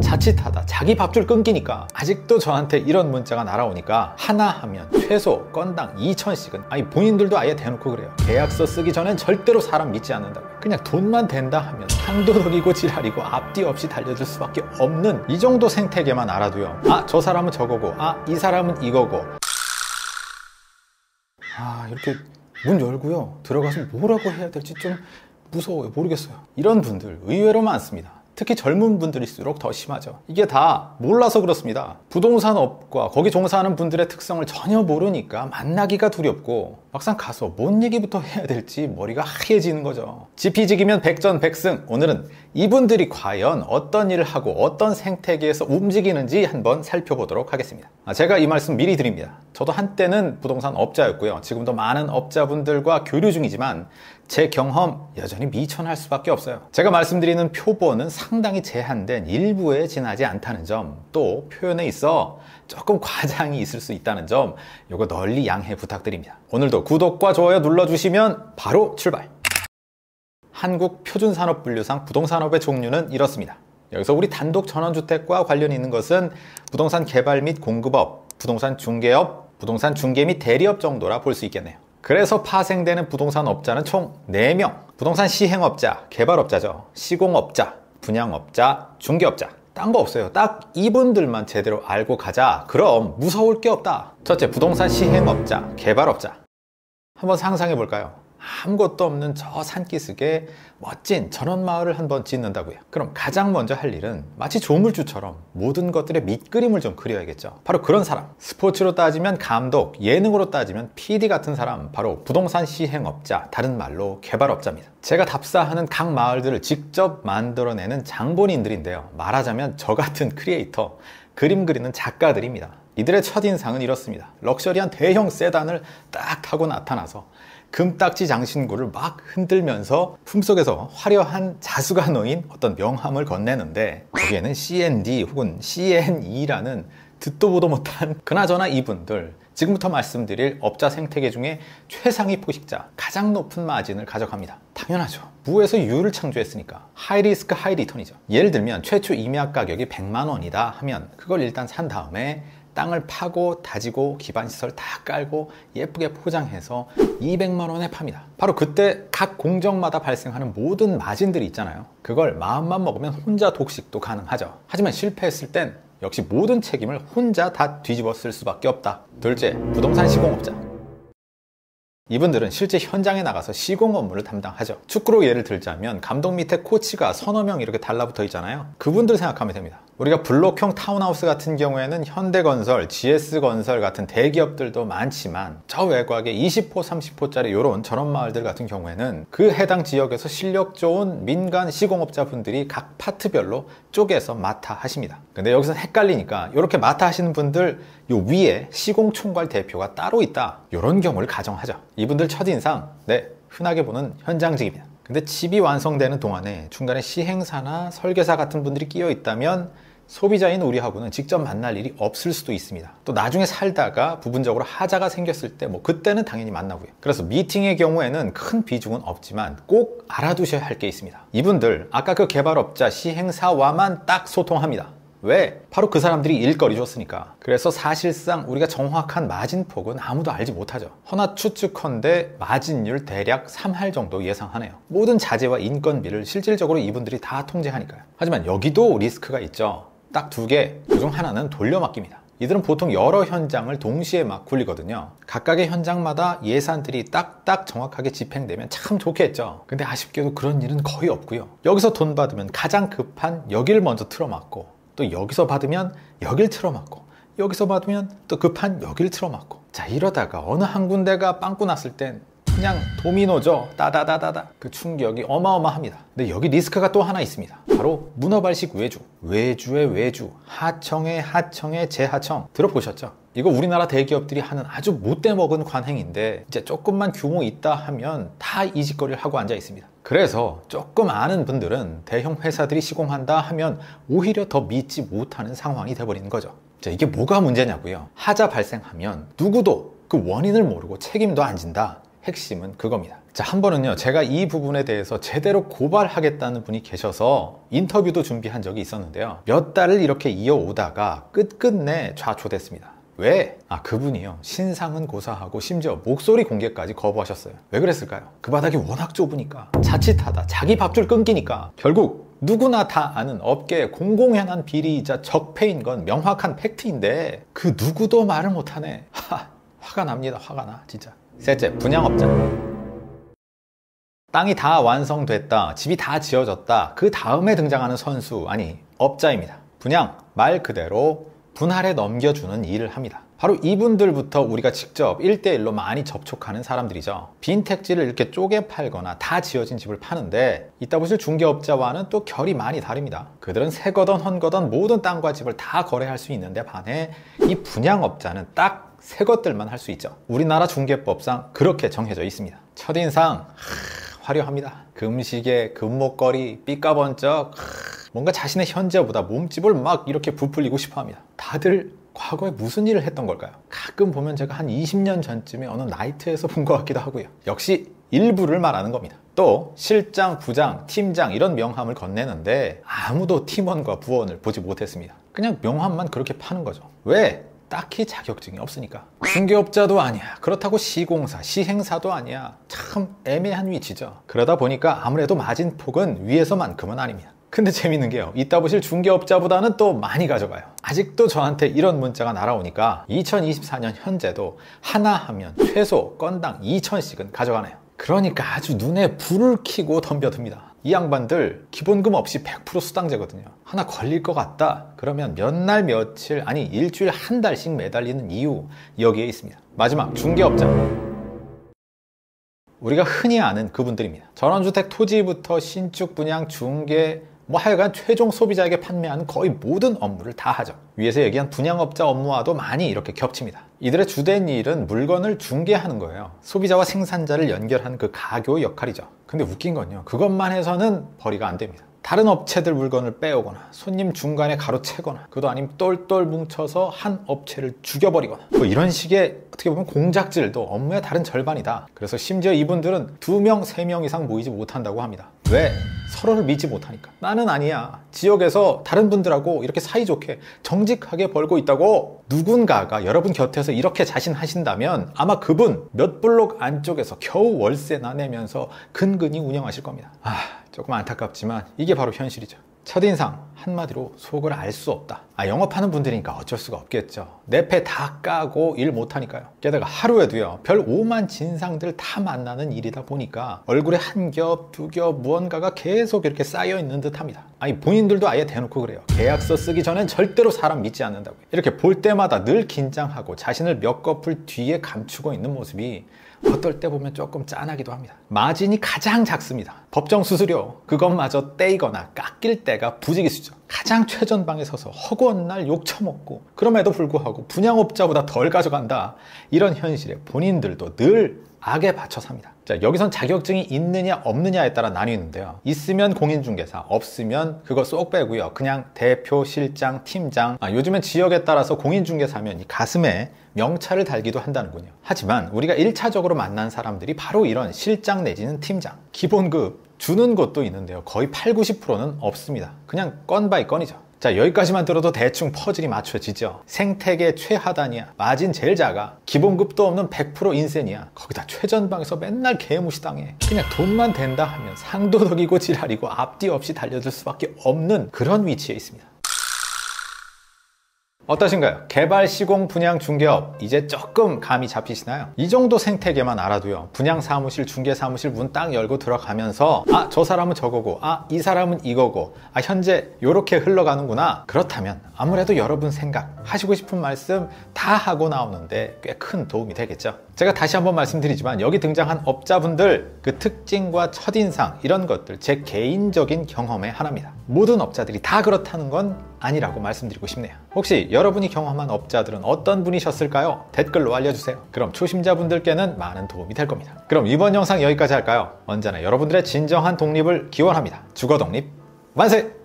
자칫하다. 자기 밥줄 끊기니까. 아직도 저한테 이런 문자가 날아오니까 하나 하면 최소 건당 2천씩은 아니 본인들도 아예 대놓고 그래요. 계약서 쓰기 전엔 절대로 사람 믿지 않는다고. 그냥 돈만 된다 하면 한도덕이고 지랄이고 앞뒤 없이 달려줄 수밖에 없는 이 정도 생태계만 알아도요. 아 저 사람은 저거고 아 이 사람은 이거고. 아 이렇게 문 열고요. 들어가서 뭐라고 해야 될지 좀 무서워요. 모르겠어요. 이런 분들 의외로 많습니다 특히 젊은 분들일수록 더 심하죠. 이게 다 몰라서 그렇습니다. 부동산업과 거기 종사하는 분들의 특성을 전혀 모르니까 만나기가 두렵고 막상 가서 뭔 얘기부터 해야 될지 머리가 하얘지는 거죠. 지피지기면 백전백승. 오늘은 이분들이 과연 어떤 일을 하고 어떤 생태계에서 움직이는지 한번 살펴보도록 하겠습니다. 아, 제가 이 말씀 미리 드립니다. 저도 한때는 부동산 업자였고요. 지금도 많은 업자분들과 교류 중이지만 제 경험 여전히 미천할 수밖에 없어요. 제가 말씀드리는 표본은 상당히 제한된 일부에 지나지 않다는 점, 또 표현에 있어 조금 과장이 있을 수 있다는 점, 이거 널리 양해 부탁드립니다. 오늘도 구독과 좋아요 눌러주시면 바로 출발! 한국 표준산업분류상 부동산업의 종류는 이렇습니다. 여기서 우리 단독 전원주택과 관련이 있는 것은 부동산 개발 및 공급업, 부동산 중개업, 부동산 중개 및 대리업 정도라 볼 수 있겠네요. 그래서 파생되는 부동산 업자는 총 4명. 부동산 시행업자, 개발업자죠. 시공업자, 분양업자, 중개업자. 딴 거 없어요. 딱 이분들만 제대로 알고 가자. 그럼 무서울 게 없다. 첫째, 부동산 시행업자, 개발업자. 한번 상상해 볼까요? 아무것도 없는 저 산기슭에 멋진 전원마을을 한번 짓는다고요. 그럼 가장 먼저 할 일은 마치 조물주처럼 모든 것들의 밑그림을 좀 그려야겠죠. 바로 그런 사람. 스포츠로 따지면 감독, 예능으로 따지면 PD 같은 사람, 바로 부동산 시행업자, 다른 말로 개발업자입니다. 제가 답사하는 각 마을들을 직접 만들어내는 장본인들인데요. 말하자면 저 같은 크리에이터, 그림 그리는 작가들입니다. 이들의 첫인상은 이렇습니다. 럭셔리한 대형 세단을 딱 타고 나타나서 금딱지 장신구를 막 흔들면서 품속에서 화려한 자수가 놓인 어떤 명함을 건네는데 거기에는 CND 혹은 CNE라는 듣도 보도 못한 그나저나 이분들 지금부터 말씀드릴 업자 생태계 중에 최상위 포식자 가장 높은 마진을 가져갑니다. 당연하죠. 부에서 유를 창조했으니까 하이리스크 하이리턴이죠. 예를 들면 최초 임약 가격이 100만 원이다 하면 그걸 일단 산 다음에 땅을 파고 다지고 기반시설 다 깔고 예쁘게 포장해서 200만 원에 팝니다. 바로 그때 각 공정마다 발생하는 모든 마진들이 있잖아요. 그걸 마음만 먹으면 혼자 독식도 가능하죠. 하지만 실패했을 땐 역시 모든 책임을 혼자 다 뒤집어 쓸 수밖에 없다. 둘째, 부동산 시공업자. 이분들은 실제 현장에 나가서 시공 업무를 담당하죠. 축구로 예를 들자면 감독 밑에 코치가 서너 명 이렇게 달라붙어 있잖아요. 그분들 생각하면 됩니다. 우리가 블록형 타운하우스 같은 경우에는 현대건설, GS건설 같은 대기업들도 많지만 저 외곽에 20호, 30호짜리 이런 저런 마을들 같은 경우에는 그 해당 지역에서 실력 좋은 민간 시공업자분들이 각 파트별로 쪼개서 맡아 하십니다. 근데 여기서 헷갈리니까 이렇게 맡아 하시는 분들 요 위에 시공총괄 대표가 따로 있다. 이런 경우를 가정하죠. 이분들 첫인상, 네, 흔하게 보는 현장직입니다. 근데 집이 완성되는 동안에 중간에 시행사나 설계사 같은 분들이 끼어 있다면 소비자인 우리하고는 직접 만날 일이 없을 수도 있습니다. 또 나중에 살다가 부분적으로 하자가 생겼을 때 뭐 그때는 당연히 만나고요. 그래서 미팅의 경우에는 큰 비중은 없지만 꼭 알아두셔야 할 게 있습니다. 이분들 아까 그 개발업자 시행사와만 딱 소통합니다. 왜? 바로 그 사람들이 일거리 줬으니까. 그래서 사실상 우리가 정확한 마진폭은 아무도 알지 못하죠. 허나 추측컨대 마진율 대략 3할 정도 예상하네요. 모든 자재와 인건비를 실질적으로 이분들이 다 통제하니까요. 하지만 여기도 리스크가 있죠. 딱 두 개, 그중 하나는 돌려막기입니다. 이들은 보통 여러 현장을 동시에 막 굴리거든요. 각각의 현장마다 예산들이 딱딱 정확하게 집행되면 참 좋겠죠. 근데 아쉽게도 그런 일은 거의 없고요. 여기서 돈 받으면 가장 급한 여기를 먼저 틀어막고 또 여기서 받으면 여길 틀어막고 여기서 받으면 또 급한 여길 틀어막고 자 이러다가 어느 한 군데가 빵꾸 났을 땐 그냥 도미노죠. 따다다다다. 그 충격이 어마어마합니다. 근데 여기 리스크가 또 하나 있습니다. 바로 문어발식 외주. 외주의 외주. 하청의 하청의 재하청. 들어보셨죠? 이거 우리나라 대기업들이 하는 아주 못돼 먹은 관행인데 이제 조금만 규모 있다 하면 다 이 짓거리를 하고 앉아 있습니다. 그래서 조금 아는 분들은 대형 회사들이 시공한다 하면 오히려 더 믿지 못하는 상황이 돼버리는 거죠. 자, 이게 뭐가 문제냐고요? 하자 발생하면 누구도 그 원인을 모르고 책임도 안 진다. 핵심은 그겁니다. 자, 한 번은요, 제가 이 부분에 대해서 제대로 고발하겠다는 분이 계셔서 인터뷰도 준비한 적이 있었는데요. 몇 달을 이렇게 이어오다가 끝끝내 좌초됐습니다. 왜? 아, 그분이요. 신상은 고사하고 심지어 목소리 공개까지 거부하셨어요. 왜 그랬을까요? 그 바닥이 워낙 좁으니까. 자칫하다. 자기 밥줄 끊기니까. 결국 누구나 다 아는 업계의 공공연한 비리이자 적폐인 건 명확한 팩트인데 그 누구도 말을 못하네. 하, 화가 납니다. 화가 나. 진짜. 셋째, 분양업자. 땅이 다 완성됐다. 집이 다 지어졌다. 그 다음에 등장하는 선수, 아니, 업자입니다. 분양, 말 그대로 분할에 넘겨주는 일을 합니다. 바로 이분들부터 우리가 직접 1대1로 많이 접촉하는 사람들이죠. 빈 택지를 이렇게 쪼개 팔거나 다 지어진 집을 파는데 이따 보실 중개업자와는 또 결이 많이 다릅니다. 그들은 새 거던 헌 거던 모든 땅과 집을 다 거래할 수 있는데 반해 이 분양업자는 딱 새 것들만 할 수 있죠. 우리나라 중개법상 그렇게 정해져 있습니다. 첫인상 하, 화려합니다. 금시계, 금목걸이, 삐까번쩍 뭔가 자신의 현재보다 몸집을 막 이렇게 부풀리고 싶어 합니다. 다들 과거에 무슨 일을 했던 걸까요? 가끔 보면 제가 한 20년 전쯤에 어느 나이트에서 본 것 같기도 하고요. 역시 일부를 말하는 겁니다. 또 실장, 부장, 팀장 이런 명함을 건네는데 아무도 팀원과 부원을 보지 못했습니다. 그냥 명함만 그렇게 파는 거죠. 왜? 딱히 자격증이 없으니까. 중개업자도 아니야. 그렇다고 시공사, 시행사도 아니야. 참 애매한 위치죠. 그러다 보니까 아무래도 마진폭은 위에서만큼은 아닙니다. 근데 재밌는 게요. 이따 보실 중개업자보다는 또 많이 가져가요. 아직도 저한테 이런 문자가 날아오니까 2024년 현재도 하나 하면 최소 건당 2천씩은 가져가네요. 그러니까 아주 눈에 불을 켜고 덤벼듭니다. 이 양반들 기본금 없이 100% 수당제거든요. 하나 걸릴 것 같다. 그러면 몇 날 며칠 아니 일주일 한 달씩 매달리는 이유 여기에 있습니다. 마지막 중개업자. 우리가 흔히 아는 그분들입니다. 전원주택 토지부터 신축 분양 중개 뭐 하여간 최종 소비자에게 판매하는 거의 모든 업무를 다 하죠. 위에서 얘기한 분양업자 업무와도 많이 이렇게 겹칩니다. 이들의 주된 일은 물건을 중개하는 거예요. 소비자와 생산자를 연결하는 그 가교 역할이죠. 근데 웃긴 건요. 그것만 해서는 벌이가 안 됩니다. 다른 업체들 물건을 빼오거나 손님 중간에 가로채거나 그도 아니면 똘똘 뭉쳐서 한 업체를 죽여버리거나 뭐 이런 식의 어떻게 보면 공작질도 업무의 다른 절반이다. 그래서 심지어 이분들은 두 명, 세 명 이상 모이지 못한다고 합니다. 왜? 서로를 믿지 못하니까. 나는 아니야. 지역에서 다른 분들하고 이렇게 사이좋게 정직하게 벌고 있다고 누군가가 여러분 곁에서 이렇게 자신하신다면 아마 그분 몇 블록 안쪽에서 겨우 월세 나 내면서 근근히 운영하실 겁니다. 아 조금 안타깝지만 이게 바로 현실이죠. 첫인상 한마디로 속을 알 수 없다. 아 영업하는 분들이니까 어쩔 수가 없겠죠. 내 패 다 까고 일 못하니까요. 게다가 하루에도요 별 오만 진상들 다 만나는 일이다 보니까 얼굴에 한 겹, 두 겹 무언가가 계속 이렇게 쌓여 있는 듯 합니다. 아니 본인들도 아예 대놓고 그래요. 계약서 쓰기 전엔 절대로 사람 믿지 않는다고. 이렇게 볼 때마다 늘 긴장하고 자신을 몇 거풀 뒤에 감추고 있는 모습이 어떨 때 보면 조금 짠하기도 합니다. 마진이 가장 작습니다. 법정 수수료 그것마저 떼이거나 깎일 때가 부지기수죠. 가장 최전방에 서서 허구한 날 욕 처먹고 그럼에도 불구하고 분양업자보다 덜 가져간다. 이런 현실에 본인들도 늘 악에 받쳐 삽니다. 자, 여기선 자격증이 있느냐 없느냐에 따라 나뉘는데요. 있으면 공인중개사, 없으면 그거 쏙 빼고요. 그냥 대표, 실장, 팀장. 아, 요즘엔 지역에 따라서 공인중개사면 이 가슴에 명찰을 달기도 한다는군요. 하지만 우리가 1차적으로 만난 사람들이 바로 이런 실장 내지는 팀장. 기본급 주는 것도 있는데요. 거의 8, 90%는 없습니다. 그냥 건 by 건이죠. 자 여기까지만 들어도 대충 퍼즐이 맞춰지죠 생태계 최하단이야 마진 제일 작아 기본급도 없는 100% 인센이야 거기다 최전방에서 맨날 개무시당해 그냥 돈만 된다 하면 상도덕이고 지랄이고 앞뒤 없이 달려들 수밖에 없는 그런 위치에 있습니다 어떠신가요? 개발, 시공, 분양, 중개업. 이제 조금 감이 잡히시나요? 이 정도 생태계만 알아도요. 분양 사무실, 중개 사무실 문 딱 열고 들어가면서 아 저 사람은 저거고 아 이 사람은 이거고 아 현재 이렇게 흘러가는구나. 그렇다면 아무래도 여러분 생각 하시고 싶은 말씀 다 하고 나오는데 꽤 큰 도움이 되겠죠. 제가 다시 한번 말씀드리지만 여기 등장한 업자분들 그 특징과 첫인상 이런 것들 제 개인적인 경험의 하나입니다. 모든 업자들이 다 그렇다는 건 아니라고 말씀드리고 싶네요 혹시 여러분이 경험한 업자들은 어떤 분이셨을까요? 댓글로 알려주세요 그럼 초심자분들께는 많은 도움이 될 겁니다 그럼 이번 영상 여기까지 할까요? 언제나 여러분들의 진정한 독립을 기원합니다 주거 독립 만세!